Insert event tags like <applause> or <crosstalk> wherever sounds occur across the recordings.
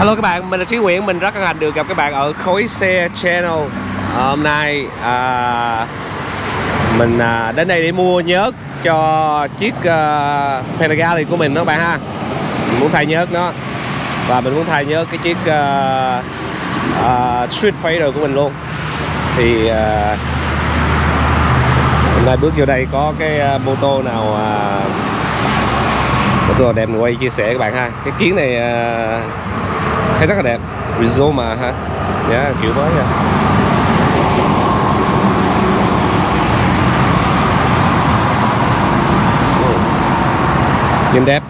Hello các bạn, mình là Trí Nguyễn, mình rất hân hạnh được gặp các bạn ở Khối Xe Channel. À, Hôm nay à, mình à, đến đây để mua nhớt cho chiếc à, Panigale của mình đó các bạn ha. Mình muốn thay nhớt nó. Và mình muốn thay nhớt cái chiếc à, à, Street Fighter của mình luôn. Thì à, hôm nay bước vô đây có cái à, mô tô nào à, mô tô đẹp mình quay chia sẻ các bạn ha. Cái kiến này à, thấy rất là đẹp. Rizoma ha yeah, dạ, kiểu mới nha à. nhìn đẹp.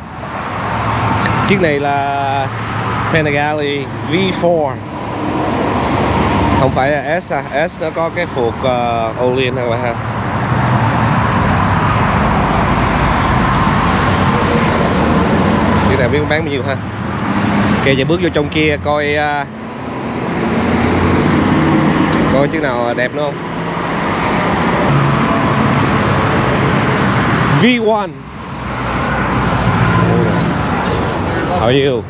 Chiếc này là Panigale V4 không phải là S à S nó có cái phục uh, ờ, Olin các bạn ha. Chiếc này biết bán bao nhiêu ha. Ok giờ bước vô trong kia coi uh, coi chiếc nào đẹp nữa không V1 How are you?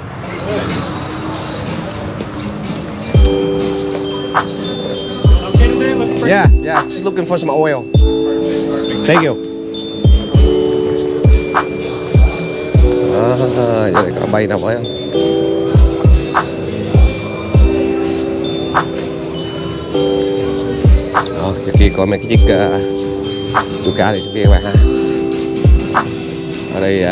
Yeah, yeah, just looking for some oil. Thank you. À, giờ có bay nào mới không? Đó, cái kia coi mấy cái chiếc uh, cá này trong kia các bạn ha. Ở đây uh,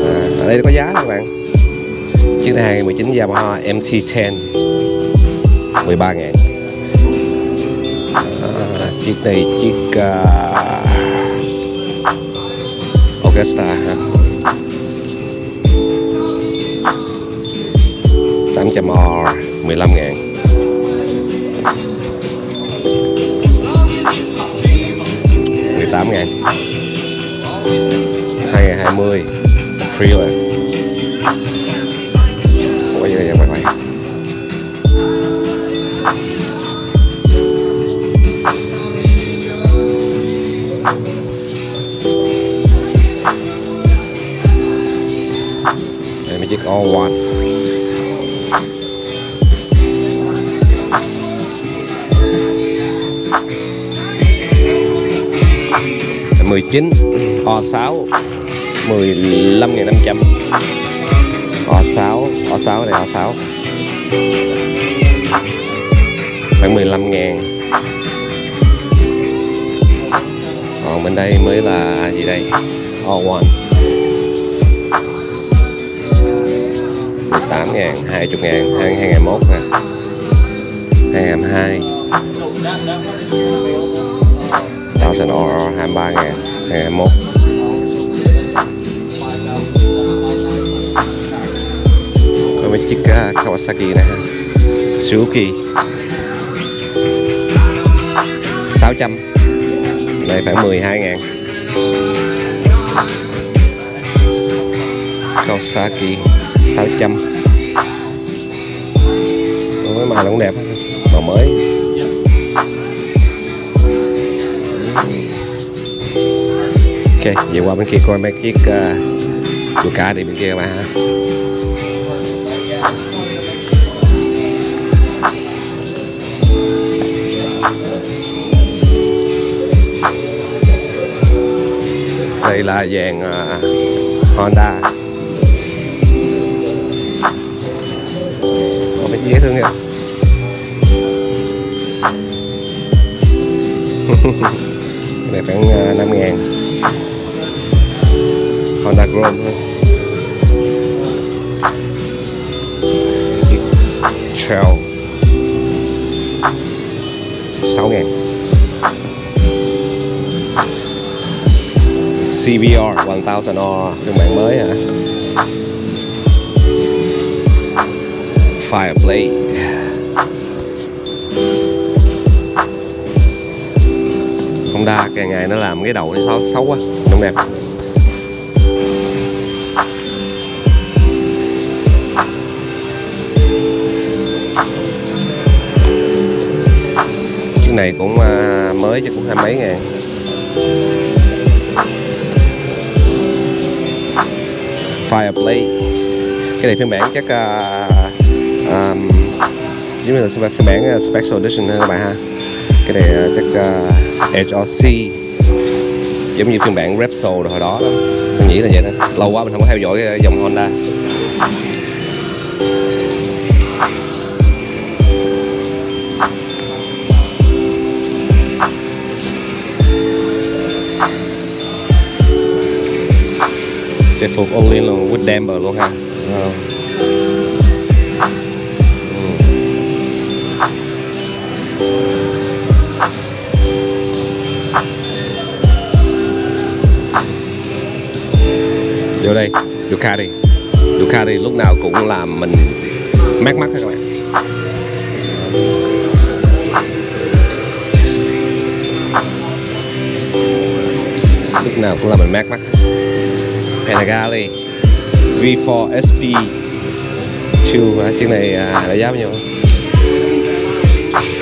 uh, ở đây có giá các bạn. Chiếc này 2019 Yamaha MT-10 13 ngàn. Uh, chiếc này chiếc uh, Augusta ha. 800R 15 ngàn. mười tám ngàn. hai ngàn hai mươi 2020 Thriller Ủa, vậy mày mày. Đây mấy chiếc all one. Mười chín O6 15.500 O6 O6 này O6 khoảng 15 ngàn. Còn bên đây mới là gì đây? O1 18 ngàn 20 ngàn 2021 nè 2022 Thousand R 23 ngàn 21 có mấy chiếc uh, Kawasaki này. Suzuki. 600 Đây khoảng 12 ngàn. Kawasaki 600 Mấy màu cũng đẹp Màu mới. Ok, về qua bên kia coi mấy chiếc ờ, uh, Duca đi bên kia các bạn ha. Đây là dàn uh, Honda. Có mấy dễ thương kìa. <laughs> Này khoảng ờ, uh, 5 ngàn. Honda Grom thôi. Trail 6 ngàn CBR 1000R phiên bản mới hả? Fireblade. Honda càng ngày nó làm cái đầu nó xấu, xấu quá không đẹp. Cái này cũng à, mới chứ cũng hai mấy ngàn. Fireplace cái này phiên bản chắc uh, um, giống như là phiên bản uh, special edition ha các bạn ha. Cái này uh, chắc uh, HRC giống như phiên bản Repsol hồi đó đó. Mình nghĩ là vậy đó. Lâu quá mình không có theo dõi dòng Honda. Sẽ phục only luôn wood damper luôn ha. Wow. vô đây Ducati Ducati lúc nào cũng làm mình mát mắt các bạn. Lúc nào cũng làm mình mát mắt Panigale V4 SP 2 chiếc này là giá nhiêu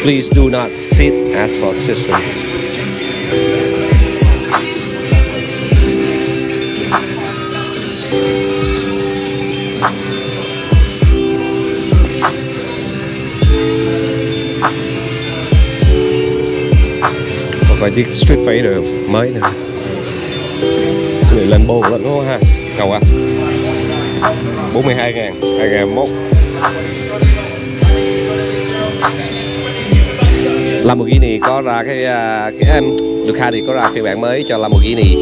Please do not sit as for system và chiếc Street Fighter mới nữa cái này lên đúng không ha? Ngầu à 42 ngàn 2 ngàn mốt. Lamborghini có ra cái à, cái em Ducati có ra phiên bản mới cho Lamborghini.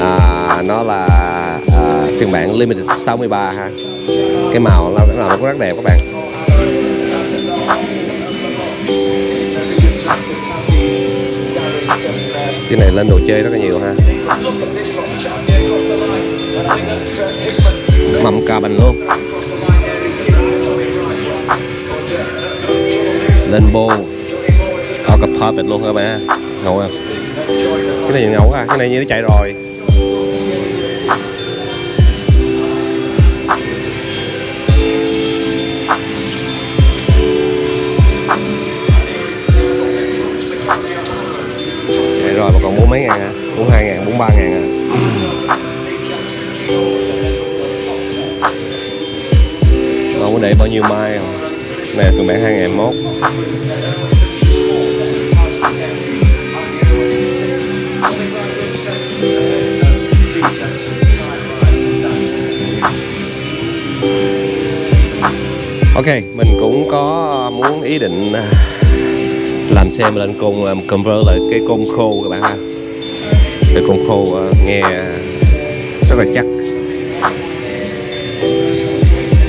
À, nó là à, phiên bản limited 63 ha. Cái màu nó, nó cũng rất đẹp các bạn. Cái này lên đồ chơi rất là nhiều ha mâm cà bình luôn lên bô ở cặp perfect luôn các bạn ngầu không cái này ngầu à cái này như nó chạy rồi. Chạy rồi mà còn bốn mấy ngàn à? Bốn hai ngàn, bốn ba ngàn. Để bao nhiêu mai không? Này từ bản 2001 Ok, mình cũng có muốn ý định à, làm xe mà lên cùng um, à, convert lại cái côn khô các bạn ha. Cái côn khô uh, nghe rất là chắc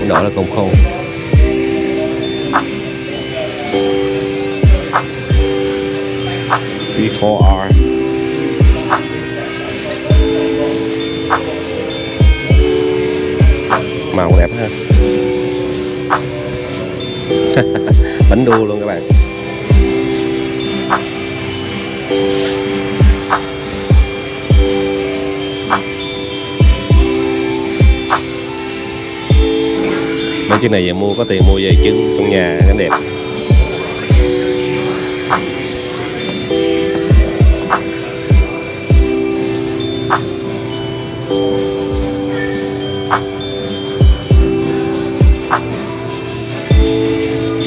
đó là công khô V4R màu đẹp ha. <laughs> Bánh đua luôn các bạn. Mấy chiếc này về mua có tiền mua về trứng trong nhà cái đẹp.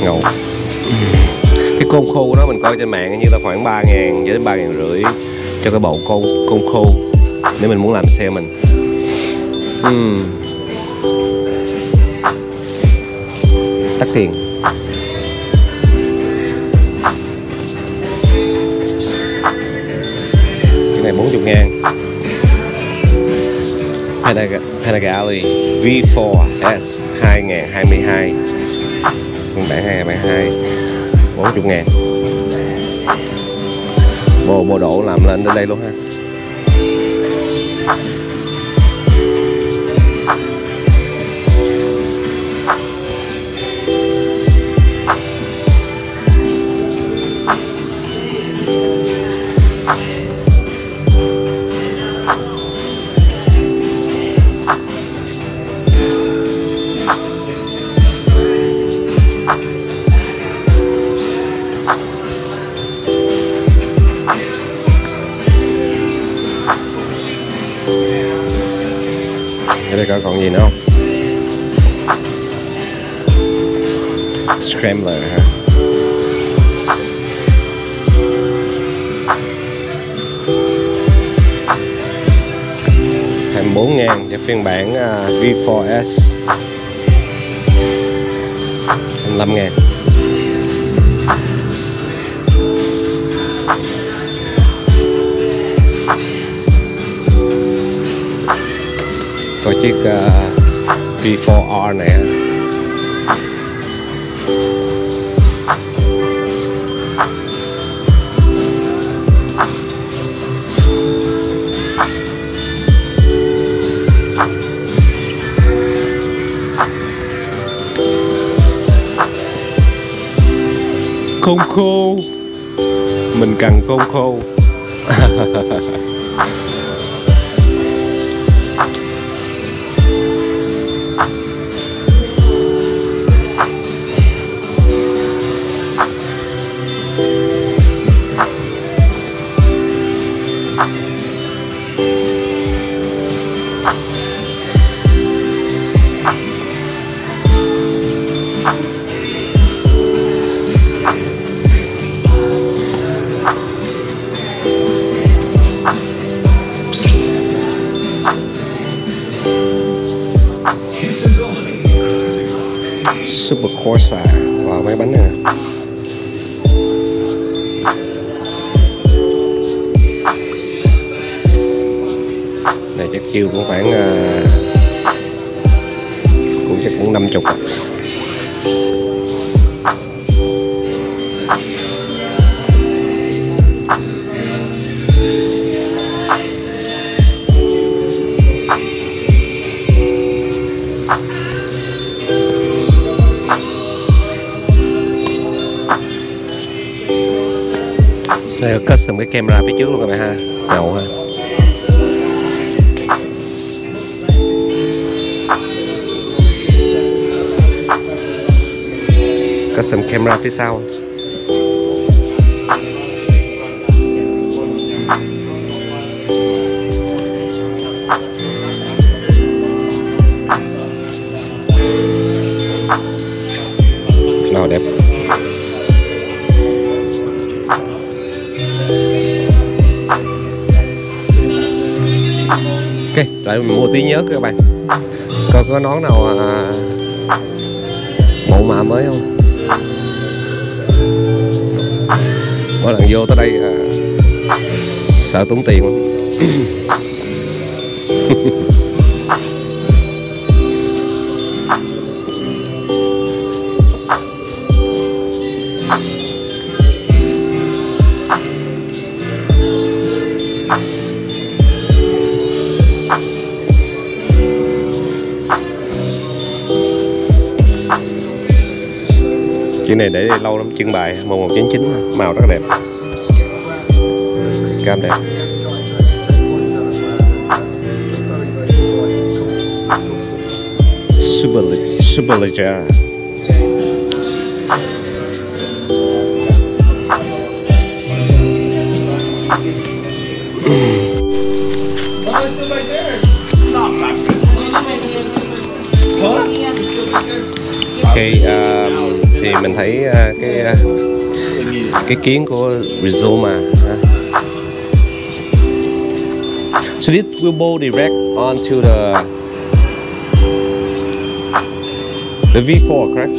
Ngầu. Cái côn khô đó nó mình coi trên mạng như là khoảng 3 ngàn đến 3 ngàn rưỡi cho cái bộ côn côn khô. Nếu mình muốn làm xe mình. Uhm. Tắt thuyền cái này 40 ngàn. Panigale V4S 2022 phiên bản 2022 40 ngàn. Bộ bộ độ làm lên đến đây luôn ha. Kremlin hả? Thành 4 ngàn cho phiên bản uh, V4S 25 ngàn. Có chiếc uh, V4R này khôn khô. Mình cần khôn khô. <laughs> Super Corsa Wow máy bánh này nè Này chắc chiêu cũng khoảng uh, Cũng chắc cũng năm chục. Đây có custom cái camera phía trước luôn các bạn ha. Ngầu ha. Custom camera phía sau. Nào, đẹp. Lại mua tí nhớt các bạn. Coi có nón nào à, mẫu mã mới không? Mỗi lần vô tới đây à, sợ tốn tiền <laughs> Chiếc này để lâu lắm trưng bày 1199 màu rất đẹp. Cam đẹp. Super super Okay, um, thì mình thấy ờ, cái ờ, cái kiến của Rizoma So this will bow direct onto the the V4, correct?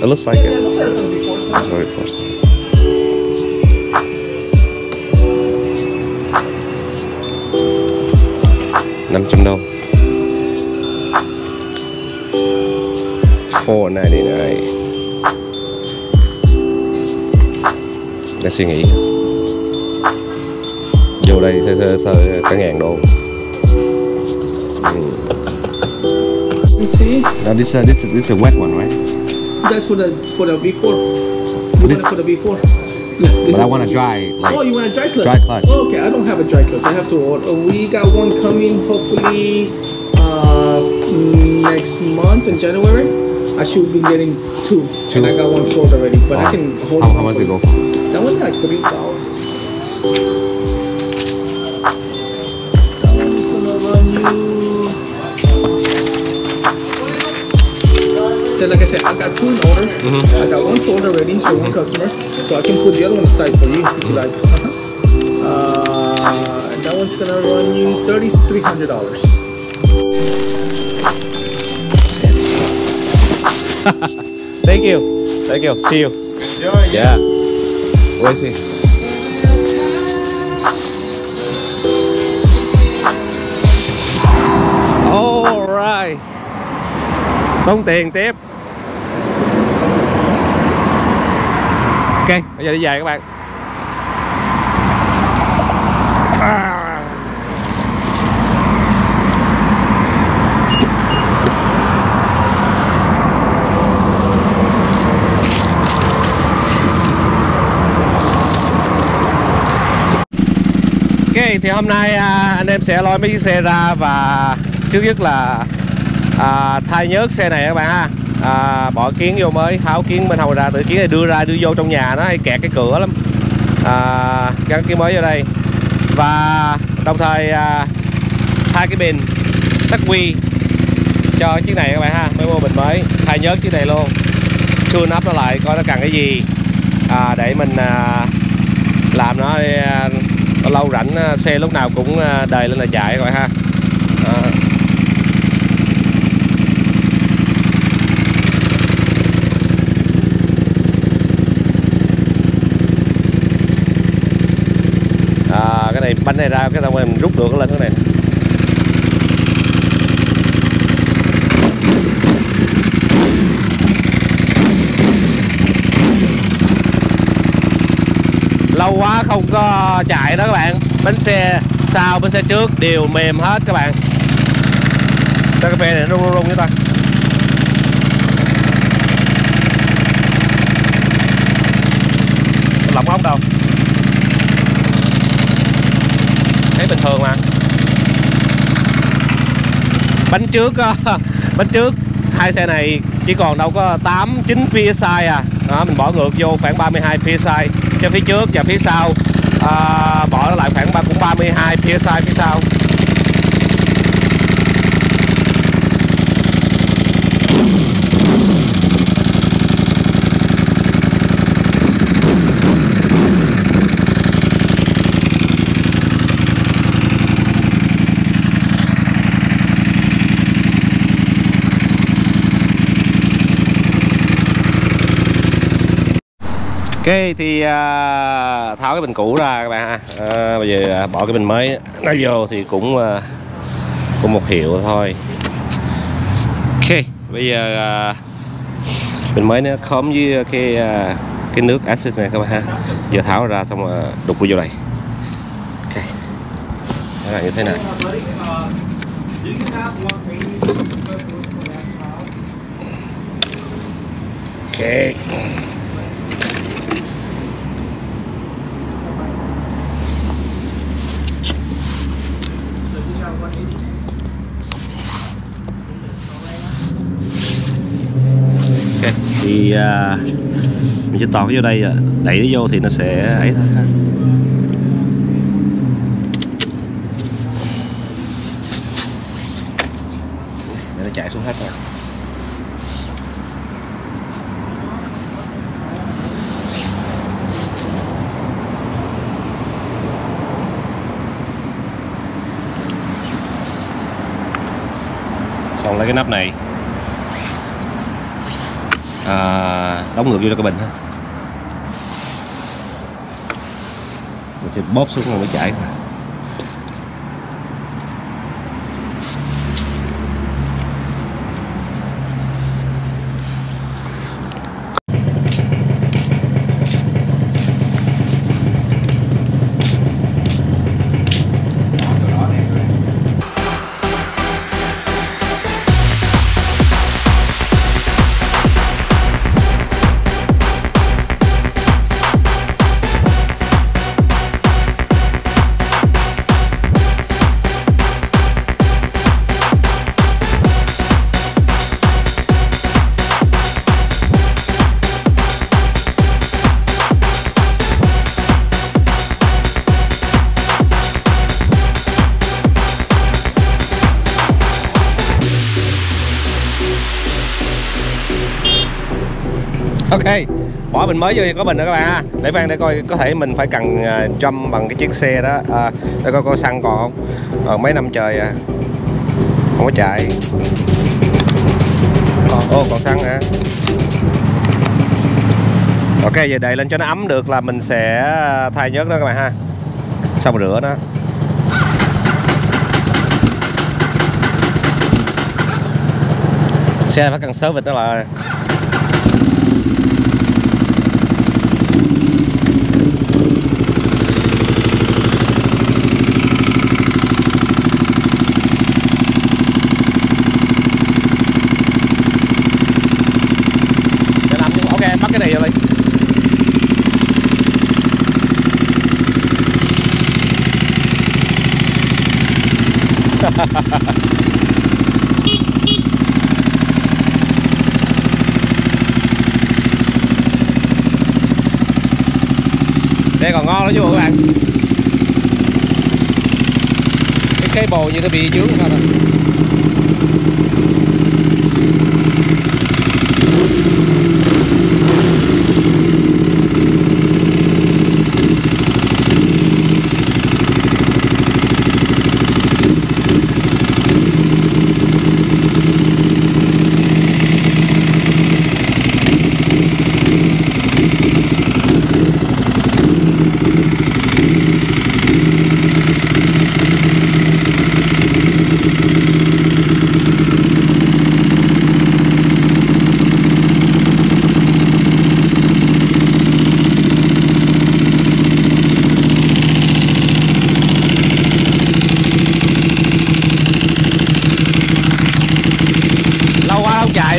It looks like it. Sorry, of course. năm trăm đô four ninety nine để suy nghĩ vô đây sơ sơ sơ cả ngàn đô see? Now this uh, this this a wet one, right? That's for the for the V4. You This- for the V4? Yeah. But I want a dry like oh, you want a dry clutch? Dry clutch. Oh, okay, I don't have a dry clutch. I have to order. We got one coming hopefully uh, next month in January. I should be getting two. Two? And I got one sold already, but I Oh. can hold. how, how much for it you. go? That one's like three thousand. That one's gonna run you. Then, like I said, I got two in order. I got one sold already for one customer, so I can put the other one aside for you if you like. Uh-huh. Uh, and that one's gonna run you thirty-three hundred dollars. <laughs> Thank you. Thank you. See you. Yeah. Where is he? Alright. Tốn tiền tiếp. Ok, bây giờ đi về các bạn. Thì hôm nay à, anh em sẽ lôi mấy chiếc xe ra và trước nhất là à, thay nhớt xe này các bạn ha. À, bỏ kiến vô mới tháo kiến bên hầu ra tự kiến này đưa ra đưa vô trong nhà nó hay kẹt cái cửa lắm. À, gắn kiến mới vô đây. Và đồng thời à, thay cái bình tắc quy cho chiếc này các bạn ha mới mua bình mới. Thay nhớt chiếc này luôn. Tune up nó lại coi nó cần cái gì à, để mình à, làm nó à, lâu rảnh à, xe lúc nào cũng à, đầy lên là chạy rồi ha à. à, cái này bánh này ra cái xong mình rút được lên cái này lâu quá không có chạy đó các bạn. Bánh xe sau bánh xe trước đều mềm hết các bạn. Sao cái phe này nó rung rung rung với ta lỏng ốc đâu? Thấy bình thường mà. Bánh trước ờ, <laughs> bánh trước hai xe này chỉ còn đâu có 8 9 psi à. Đó, mình bỏ ngược vô khoảng 32 psi cho phía trước và phía sau à, bỏ lại khoảng ba- cũng 32 psi phía sau. Ok thì à, tháo cái bình cũ ra các bạn ha. À, bây giờ à, bỏ cái bình mới. Nó vô thì cũng à, cũng một hiệu thôi. Ok bây giờ à, bình mới nó khóm với cái à, cái nước acid này các bạn ha. Giờ tháo ra xong rồi đục vô đây. Ok. Đó là như thế này ok ok thì à, mình chỉ tọt vô đây đẩy nó vô thì nó sẽ ấy thôi. Để nó chạy xuống hết rồi. Xong lấy cái nắp này à, đóng ngược vô cho cái bình ha. Mình sẽ bóp xuống rồi mới chảy. Bỏ bình mới vô thì có bình nữa các bạn ha. Để phan để coi có thể mình phải cần à, uh, jump bằng cái chiếc xe đó. À, để coi coi xăng còn không. Còn mấy năm trời à. Không có chạy. Còn ô còn xăng hả? Ok giờ đậy lên cho nó ấm được là mình sẽ à, thay nhớt đó các bạn ha. Xong rửa nó. Xe phải cần service đó là Để làm chứ ok bắt cái này vô đi <laughs> đây còn ngon lắm chứ các bạn. Cái cây bồ như nó bị dướng sao lâu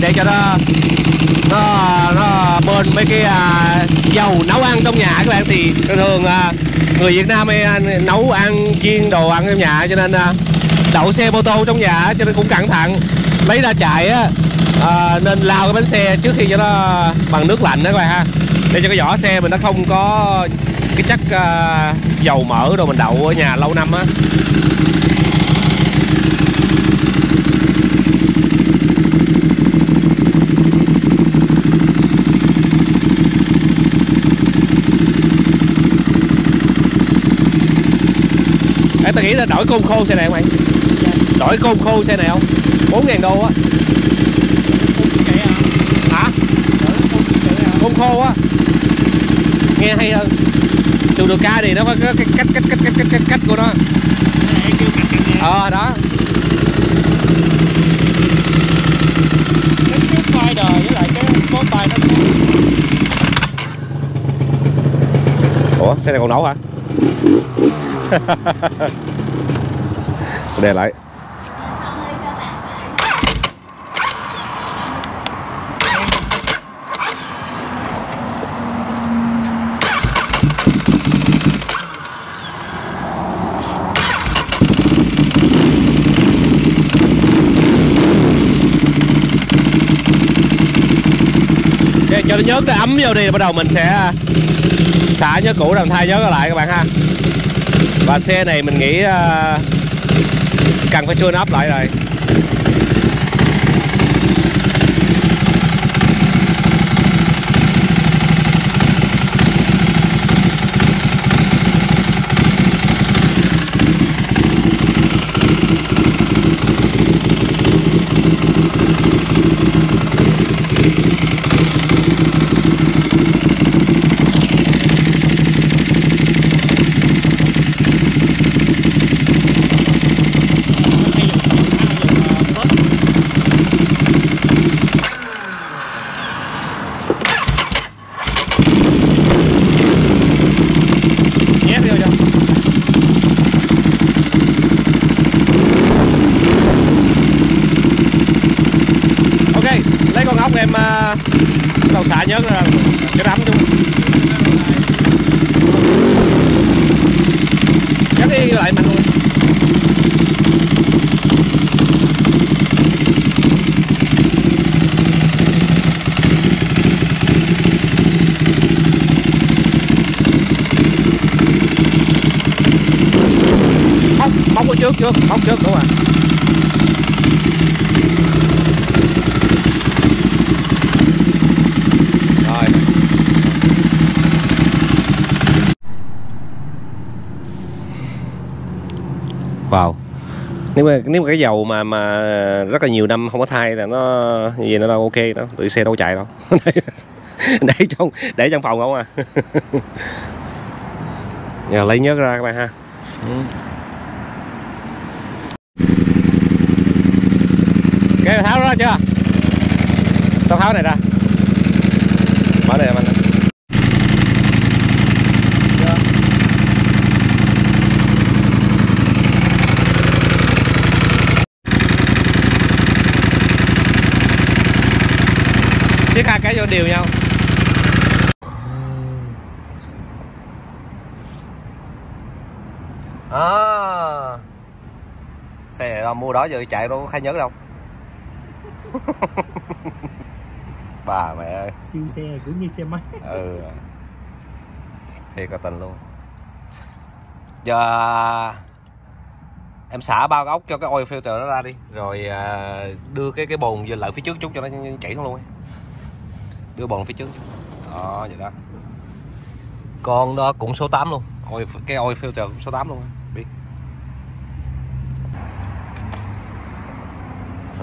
để cho nó nó nó bên mấy cái à, dầu nấu ăn trong nhà các bạn. Thì thường thường à, người Việt Nam hay à, nấu ăn chiên đồ ăn trong nhà cho nên à, đậu xe mô tô trong nhà cho nên cũng cẩn thận. Lấy ra chạy á à, nên lao cái bánh xe trước khi cho nó bằng nước lạnh đó các bạn ha. Để cho cái vỏ xe mình nó không có cái chất à, dầu mỡ đồ mình đậu ở nhà lâu năm á. Tao nghĩ là đổi côn khô xe này không mày? Đổi côn khô xe này không? 4 ngàn đô á Hả? Côn khô á Nghe hay hơn Trường đường ca thì nó có cái cách cách cách cách cách cách cách của nó Ờ đó Ủa xe này còn nổ hả? <laughs> Để lại. Ok, cho nó nhớt cái ấm vô đi bắt đầu mình sẽ à, xả nhớ cũ làm thay nhớ lại các bạn ha. Và xe này mình nghĩ uh, cần phải tune up lại rồi. diamond mà nếu mà cái dầu mà mà rất là nhiều năm không có thay là nó gì nó đâu, ok đó. Tự xe đâu chạy đâu. <laughs> Để trong để trong phòng không à. <laughs> Giờ lấy nhớt ra các bạn ha. Ừ. cái tháo ra chưa? Sao tháo này ra. Mở này anh siết hai cái vô đều nhau. À, xe này mua đó giờ chạy đâu có khai nhớ đâu. <laughs> Bà mẹ ơi. Siêu xe cũng như xe máy. Ừ. Thiệt là tình luôn. Giờ em xả bao cái ốc cho cái oil filter nó ra đi. Rồi à, đưa cái cái bồn về lại phía trước chút cho nó chảy xuống luôn đưa bồn phía trước. Đó vậy đó. Con đó cũng số 8 luôn. Oil, cái oil filter cũng số 8 luôn biết.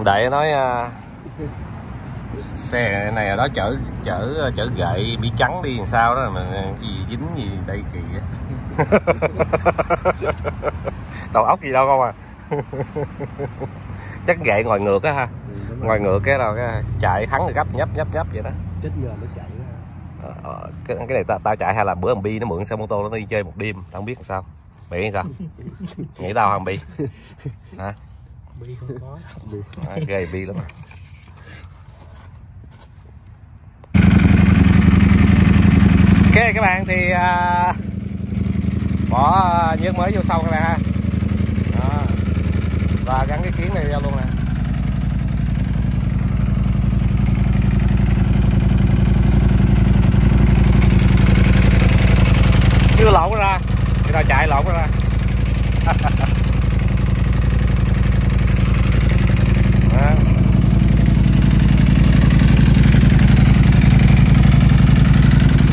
Đại nói uh, xe này ở đó chở chở chở gậy bị trắng đi làm sao đó mà gì dính gì đây kỳ <laughs> đầu óc gì đâu không à. <laughs> Chắc gậy ngoài ngược á ha. Ngoài ngược cái nào cái chạy thắng gấp nhấp nhấp nhấp vậy đó chết nhờ nó chạy ra ờ, ờ, cái, cái này tao ta chạy hay là bữa thằng bi nó mượn xe mô tô nó đi chơi một đêm tao không biết làm sao. Mày nghĩ sao? <laughs> Nghĩ tao thằng bi? <laughs> Hả? Bi không có. À, ghê bi lắm ok các bạn thì à, bỏ nhớt mới vô sau các bạn ha. Đó. và gắn cái kiến này vô luôn nè chưa lộn ra tao chạy lộn ra. <laughs>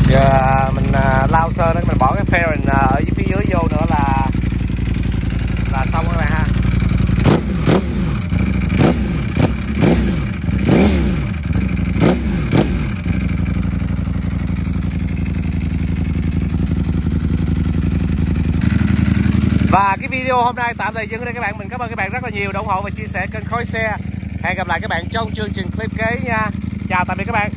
Giờ mình à, lao sơ nữa mình bỏ cái fairing à, ở phía dưới vô nữa là xong các bạn ha và cái video hôm nay tạm thời dừng đây các bạn. Mình cảm ơn các bạn rất là nhiều đã ủng hộ và chia sẻ kênh Khói Xe. Hẹn gặp lại các bạn trong chương trình clip kế nha. Chào tạm biệt các bạn.